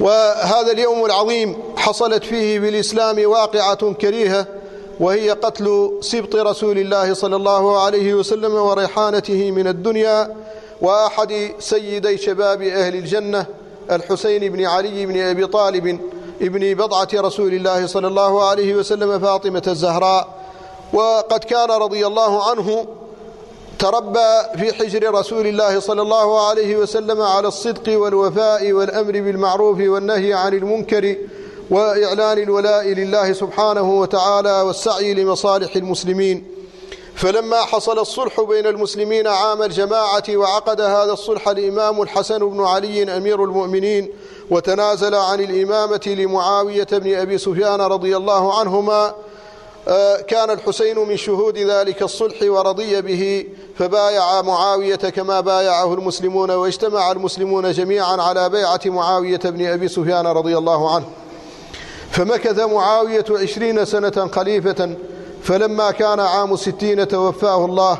وهذا اليوم العظيم حصلت فيه بالإسلام واقعة كريهة وهي قتل سبط رسول الله صلى الله عليه وسلم وريحانته من الدنيا وأحد سيدي شباب أهل الجنة الحسين بن علي بن أبي طالب ابن بضعة رسول الله صلى الله عليه وسلم فاطمة الزهراء. وقد كان رضي الله عنه تربى في حجر رسول الله صلى الله عليه وسلم على الصدق والوفاء والأمر بالمعروف والنهي عن المنكر وإعلان الولاء لله سبحانه وتعالى والسعي لمصالح المسلمين. فلما حصل الصلح بين المسلمين عام الجماعة وعقد هذا الصلح الإمام الحسن بن علي أمير المؤمنين وتنازل عن الإمامة لمعاوية بن أبي سفيان رضي الله عنهما كان الحسين من شهود ذلك الصلح ورضي به فبايع معاوية كما بايعه المسلمون واجتمع المسلمون جميعا على بيعة معاوية بن أبي سفيان رضي الله عنه. فمكث معاوية عشرين سنة خليفة فلما كان عام ستين توفاه الله.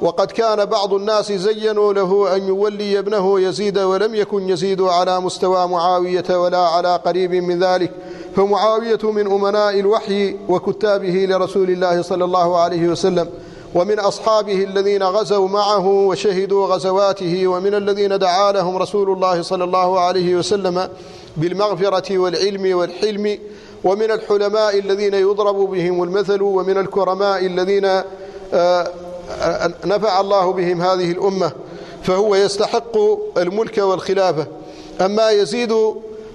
وقد كان بعض الناس زينوا له أن يولي ابنه يزيد ولم يكن يزيد على مستوى معاوية ولا على قريب من ذلك. فمعاوية من أمناء الوحي وكتابه لرسول الله صلى الله عليه وسلم ومن أصحابه الذين غزوا معه وشهدوا غزواته ومن الذين دعا لهم رسول الله صلى الله عليه وسلم بالمغفرة والعلم والحلم ومن الحلماء الذين يضرب بهم المثل ومن الكرماء الذين نفع الله بهم هذه الأمة فهو يستحق الملك والخلافة. أما يزيد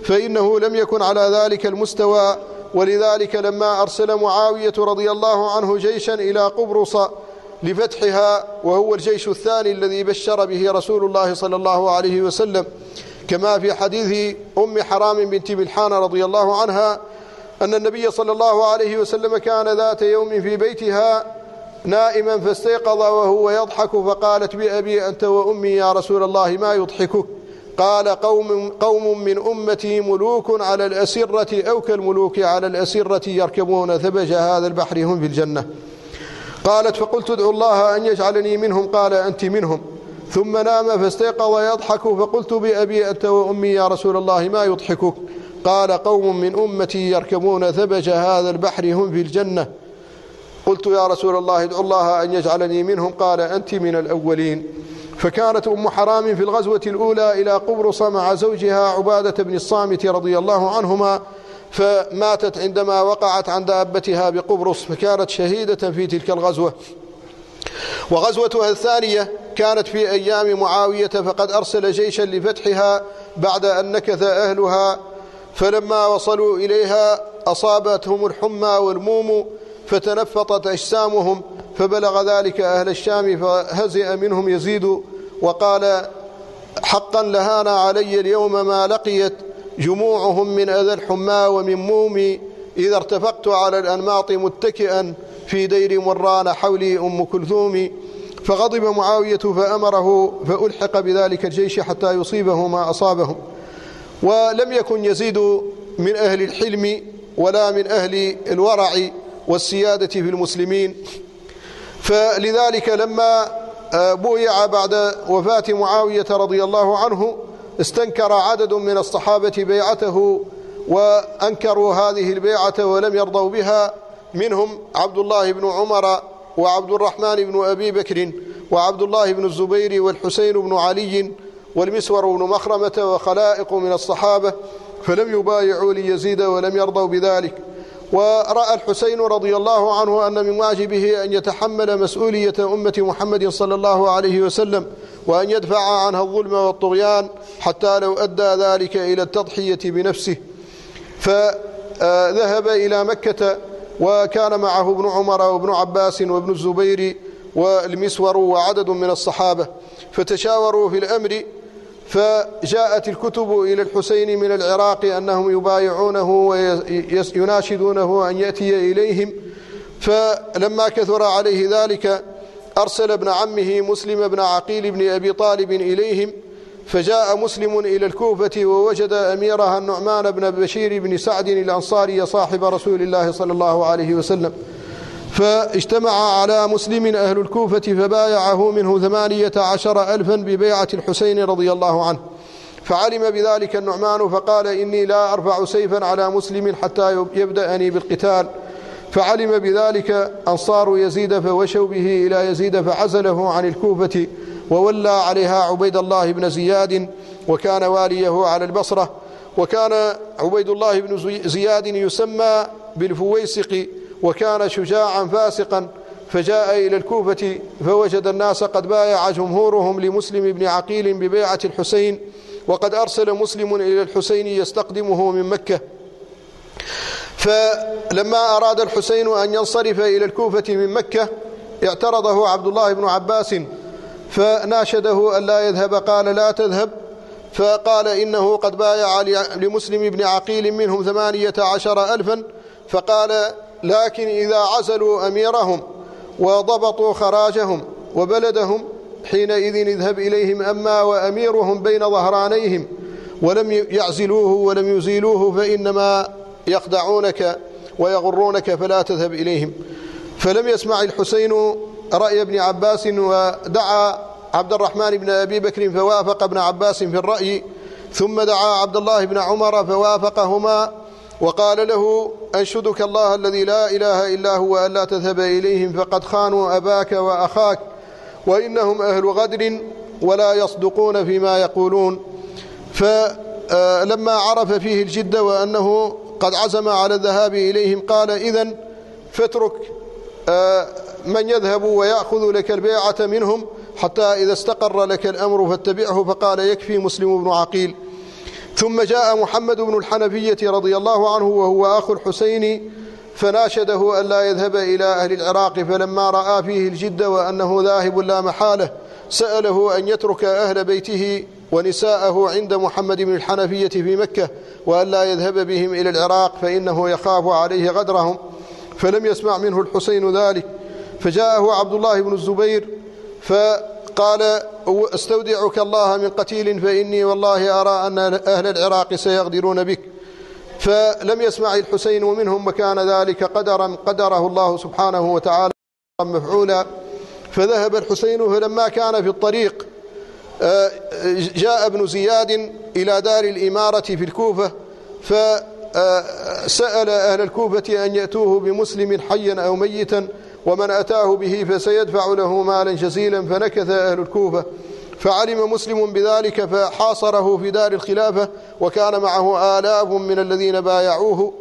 فإنه لم يكن على ذلك المستوى. ولذلك لما أرسل معاوية رضي الله عنه جيشا إلى قبرص لفتحها وهو الجيش الثاني الذي بشر به رسول الله صلى الله عليه وسلم كما في حديث أم حرام بنت ملحان رضي الله عنها أن النبي صلى الله عليه وسلم كان ذات يوم في بيتها نائما فاستيقظ وهو يضحك فقالت بأبي أنت وأمي يا رسول الله ما يضحكك؟ قال قوم, قوم من أمتي ملوك على الأسرة أو كالملوك على الأسرة يركبون ثبج هذا البحر هم في الجنة. قالت فقلت ادعو الله أن يجعلني منهم قال أنت منهم. ثم نام فاستيقظ يضحك فقلت بأبي أنت وأمي يا رسول الله ما يضحكك؟ قال قوم من أمتي يركبون ثبج هذا البحر هم في الجنة. قلت يا رسول الله ادعو الله أن يجعلني منهم قال أنت من الأولين. فكانت أم حرام في الغزوة الأولى إلى قبرص مع زوجها عبادة بن الصامت رضي الله عنهما فماتت عندما وقعت عن دابتها بقبرص فكانت شهيدة في تلك الغزوة. وغزوتها الثانية كانت في أيام معاوية فقد أرسل جيشا لفتحها بعد أن نكث أهلها فلما وصلوا إليها أصابتهم الحمى والموم فتنفطت أجسامهم فبلغ ذلك أهل الشام فهزئ منهم يزيد وقال حقا لهانا علي اليوم ما لقيت جموعهم من أذى الحمى ومن مومي إذا ارتفقت على الأنماط متكئا في دير مران حولي أم كلثوم. فغضب معاوية فأمره فألحق بذلك الجيش حتى يصيبه ما أصابهم. ولم يكن يزيد من أهل الحلم ولا من أهل الورع والسيادة في المسلمين. فلذلك لما بويع بعد وفاة معاوية رضي الله عنه استنكر عدد من الصحابة بيعته وأنكروا هذه البيعة ولم يرضوا بها منهم عبد الله بن عمر وعبد الرحمن بن أبي بكر وعبد الله بن الزبير والحسين بن علي والمسور بن مخرمة وخلائق من الصحابة فلم يبايعوا ليزيد ولم يرضوا بذلك. ورأى الحسين رضي الله عنه أن من واجبه أن يتحمل مسؤولية أمة محمد صلى الله عليه وسلم وأن يدفع عنها الظلم والطغيان حتى لو أدى ذلك إلى التضحية بنفسه. فذهب إلى مكة وكان معه ابن عمر وابن عباس وابن الزبير والمسور وعدد من الصحابة فتشاوروا في الأمر فجاءت الكتب إلى الحسين من العراق أنهم يبايعونه ويناشدونه أن يأتي إليهم. فلما كثر عليه ذلك أرسل ابن عمه مسلم بن عقيل بن أبي طالب إليهم. فجاء مسلم إلى الكوفة ووجد أميرها النعمان بن بشير بن سعد الأنصاري صاحب رسول الله صلى الله عليه وسلم. فاجتمع على مسلم أهل الكوفة فبايعه منه ثمانية عشر ألفا ببيعة الحسين رضي الله عنه. فعلم بذلك النعمان فقال إني لا أرفع سيفا على مسلم حتى يبدأني بالقتال. فعلم بذلك أنصار يزيد فوشوا به إلى يزيد فعزله عن الكوفة وولى عليها عبيد الله بن زياد وكان واليه على البصرة. وكان عبيد الله بن زياد يسمى بالفويسق وكان شجاعا فاسقا فجاء إلى الكوفة فوجد الناس قد بايع جمهورهم لمسلم بن عقيل ببيعة الحسين وقد أرسل مسلم إلى الحسين يستقدمه من مكة. فلما أراد الحسين أن ينصرف إلى الكوفة من مكة اعترضه عبد الله بن عباس فناشده أن لا يذهب قال لا تذهب. فقال إنه قد بايع لمسلم بن عقيل منهم ثمانية عشر ألفا. فقال لكن إذا عزلوا أميرهم وضبطوا خراجهم وبلدهم حينئذ اذهب إليهم أما وأميرهم بين ظهرانيهم ولم يعزلوه ولم يزيلوه فإنما يخدعونك ويغرونك فلا تذهب إليهم. فلم يسمع الحسين رأي ابن عباس ودعا عبد الرحمن بن أبي بكر فوافق ابن عباس في الرأي ثم دعا عبد الله بن عمر فوافقهما وقال له أنشدك الله الذي لا إله إلا هو ألا تذهب إليهم فقد خانوا أباك وأخاك وإنهم أهل غدر ولا يصدقون فيما يقولون. فلما عرف فيه الجد وأنه قد عزم على الذهاب إليهم قال إذا فاترك من يذهب ويأخذ لك البيعة منهم حتى إذا استقر لك الأمر فاتبعه. فقال يكفي مسلم بن عقيل. ثم جاء محمد بن الحنفية رضي الله عنه وهو أخو الحسين فناشده أن لا يذهب إلى أهل العراق فلما رأى فيه الجد وأنه ذاهب لا محالة سأله أن يترك أهل بيته ونساءه عند محمد بن الحنفية في مكة وأن لا يذهب بهم إلى العراق فإنه يخاف عليه غدرهم فلم يسمع منه الحسين ذلك فجاءه عبد الله بن الزبير فقال أستودعك الله من قتيل فإني والله أرى أن أهل العراق سيغدرون بك. فلم يسمع الحسين منهم وكان ذلك قدرا قدره الله سبحانه وتعالى مفعولا. فذهب الحسين فلما كان في الطريق آه، جاء ابن زياد إلى دار الإمارة في الكوفة فسأل أهل الكوفة أن يأتوه بمسلم حيا أو ميتا. ومن أتاه به فسيدفع له مالا جزيلا فنكث أهل الكوفة. فعلم مسلم بذلك فحاصره في دار الخلافة وكان معه آلاف من الذين بايعوه.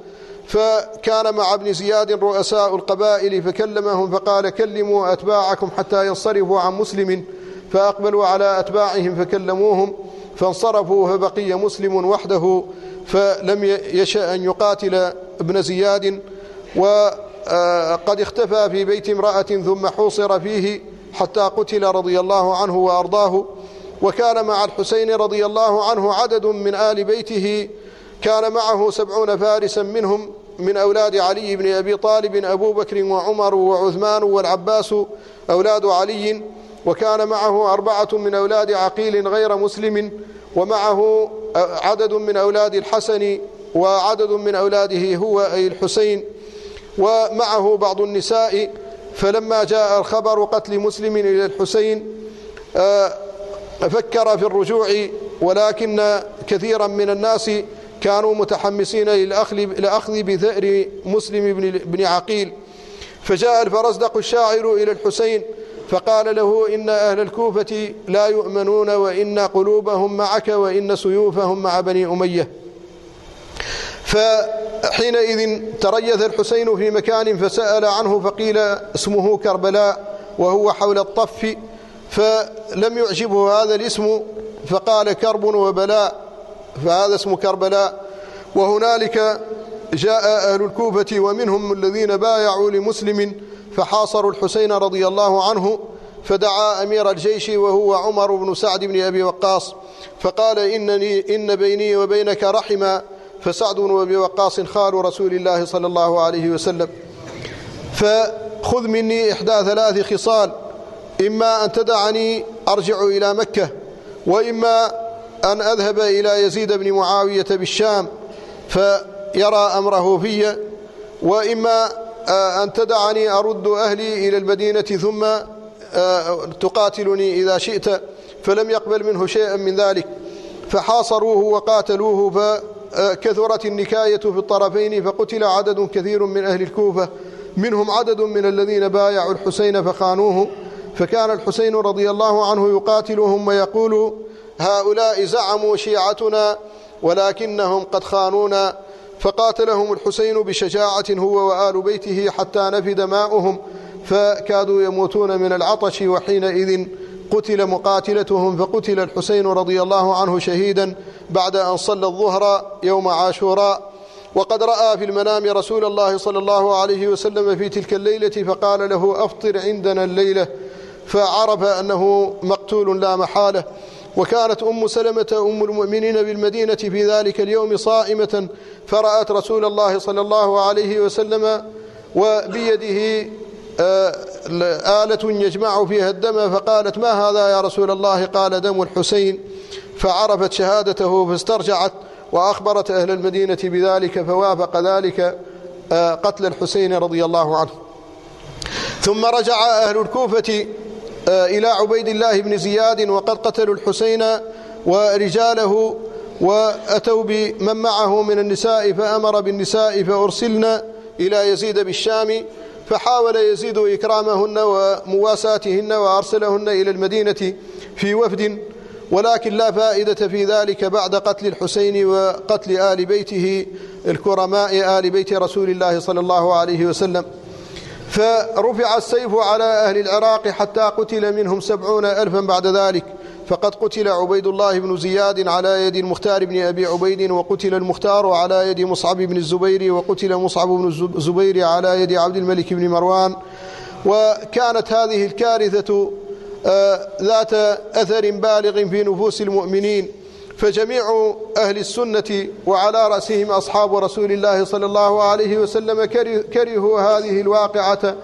فكان مع ابن زياد رؤساء القبائل فكلمهم فقال كلموا أتباعكم حتى ينصرفوا عن مسلم. فأقبلوا على أتباعهم فكلموهم فانصرفوا فبقي مسلم وحده. فلم يشأ أن يقاتل ابن زياد. وقد اختفى في بيت امرأة ثم حوصر فيه حتى قتل رضي الله عنه وأرضاه. وكان مع الحسين رضي الله عنه عدد من آل بيته. كان معه سبعون فارسا منهم من أولاد علي بن أبي طالب أبو بكر وعمر وعثمان والعباس أولاد علي. وكان معه أربعة من أولاد عقيل غير مسلم ومعه عدد من أولاد الحسن وعدد من أولاده هو أي الحسين. ومعه بعض النساء فلما جاء الخبر قتل مسلم إلى الحسين آه، فكر في الرجوع ولكن كثيرا من الناس كانوا متحمسين للأخذ بثأر مسلم بن عقيل. فجاء الفرزدق الشاعر إلى الحسين فقال له إن أهل الكوفة لا يؤمنون وإن قلوبهم معك وإن سيوفهم مع بني أمية. فحينئذ تريث الحسين في مكان فسأل عنه فقيل اسمه كربلاء وهو حول الطف فلم يعجبه هذا الاسم فقال كرب وبلاء فهذا اسم كربلاء. وهنالك جاء أهل الكوفة ومنهم الذين بايعوا لمسلم فحاصروا الحسين رضي الله عنه فدعا أمير الجيش وهو عمر بن سعد بن أبي وقاص فقال إنني إن بيني وبينك رحما فسعد بن أبي وقاص خال رسول الله صلى الله عليه وسلم. فخذ مني إحدى ثلاث خصال إما أن تدعني أرجع إلى مكة وإما أن أذهب إلى يزيد بن معاوية بالشام فيرى أمره في وإما آه، أن تدعني أرد أهلي إلى المدينة ثم آه، تقاتلني إذا شئت فلم يقبل منه شيئا من ذلك. فحاصروه وقاتلوه فكثرت النكاية في الطرفين فقتل عدد كثير من أهل الكوفة. منهم عدد من الذين بايعوا الحسين فخانوه. فكان الحسين رضي الله عنه يقاتلهم ويقول هؤلاء زعموا شيعتنا ولكنهم قد خانونا. فقاتلهم الحسين بشجاعة هو وآل بيته حتى نفد ماؤهم فكادوا يموتون من العطش. وحينئذ قتل مقاتلتهم فقتل الحسين رضي الله عنه شهيدا. بعد أن صلى الظهر يوم عاشوراء وقد رأى في المنام رسول الله صلى الله عليه وسلم في تلك الليلة فقال له أفطر عندنا الليلة. فعرف أنه مقتول لا محالة. وكانت أم سلمة أم المؤمنين بالمدينة في ذلك اليوم صائمة. فرأت رسول الله صلى الله عليه وسلم وبيده آه، آلة يجمع فيها الدم فقالت ما هذا يا رسول الله؟ قال دم الحسين. فعرفت شهادته فاسترجعت وأخبرت أهل المدينة بذلك فوافق ذلك آه، قتل الحسين رضي الله عنه. ثم رجع أهل الكوفة آه، إلى عبيد الله بن زياد وقد قتلوا الحسين ورجاله وأتوا بمن معه من النساء فأمر بالنساء فأرسلنا إلى يزيد بالشام فحاول يزيد إكرامهن ومواساتهن وأرسلهن إلى المدينة في وفد ولكن لا فائدة في ذلك بعد قتل الحسين وقتل آل بيته الكرماء آل بيت رسول الله صلى الله عليه وسلم. فرفع السيف على أهل العراق حتى قتل منهم سبعون ألفا بعد ذلك. فقد قتل عبيد الله بن زياد على يد المختار بن أبي عبيد وقتل المختار على يد مصعب بن الزبير وقتل مصعب بن الزبير على يد عبد الملك بن مروان. وكانت هذه الكارثة ذات أثر بالغ في نفوس المؤمنين فجميع أهل السنة وعلى رأسهم أصحاب رسول الله صلى الله عليه وسلم كرهوا هذه الواقعة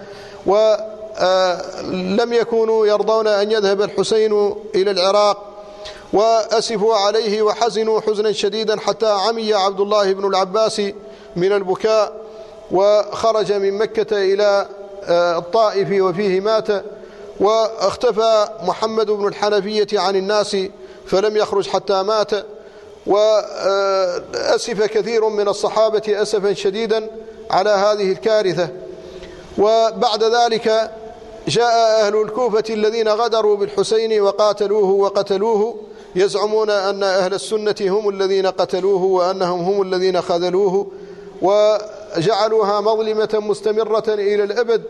ولم يكونوا يرضون أن يذهب الحسين إلى العراق وأسفوا عليه وحزنوا حزنا شديدا حتى عمي عبد الله بن العباس من البكاء وخرج من مكة إلى آه، الطائف وفيه مات. واختفى محمد بن الحنفية عن الناس فلم يخرج حتى مات وأسف كثير من الصحابة أسفا شديدا على هذه الكارثة. وبعد ذلك جاء أهل الكوفة الذين غدروا بالحسين وقاتلوه وقتلوه يزعمون أن أهل السنة هم الذين قتلوه وأنهم هم الذين خذلوه وجعلوها مظلمة مستمرة إلى الأبد.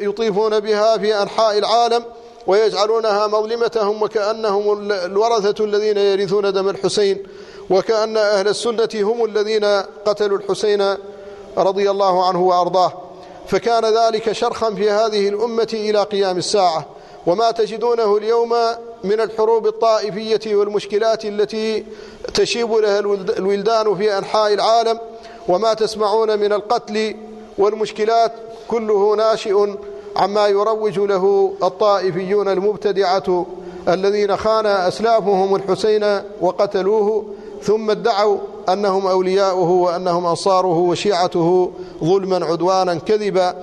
يطيفون بها في أنحاء العالم ويجعلونها مظلمتهم وكأنهم الورثة الذين يرثون دم الحسين وكأن أهل السنة هم الذين قتلوا الحسين رضي الله عنه وأرضاه. فكان ذلك شرخا في هذه الأمة إلى قيام الساعة. وما تجدونه اليوم من الحروب الطائفية والمشكلات التي تشيب لها الولدان في أنحاء العالم. وما تسمعون من القتل والمشكلات كله ناشئ عما يروج له الطائفيون المبتدعة الذين خان أسلافهم الحسين وقتلوه ثم ادعوا أنهم أولياؤه وأنهم أنصاره وشيعته ظلما عدوانا كذبا.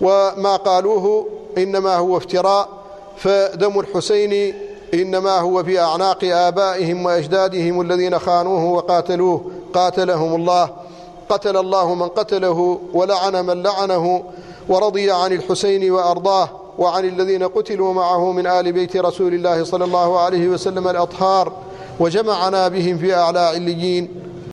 وما قالوه إنما هو افتراء فدم الحسين إنما هو في أعناق آبائهم وأجدادهم الذين خانوه وقاتلوه قاتلهم الله. قتل الله من قتله ولعن من لعنه ورضي عن الحسين وأرضاه وعن الذين قتلوا معه من آل بيت رسول الله صلى الله عليه وسلم الأطهار وجمعنا بهم في أعلى عليين